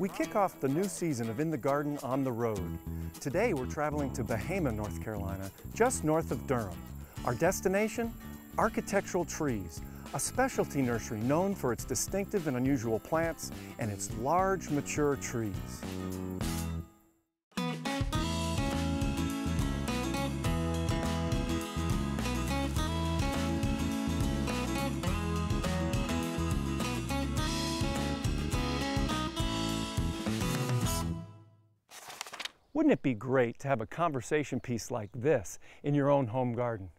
We kick off the new season of In the Garden on the Road. Today we're traveling to Bahama, North Carolina, just north of Durham. Our destination? Architectural Trees, a specialty nursery known for its distinctive and unusual plants and its large mature trees. Wouldn't it be great to have a conversation piece like this in your own home garden?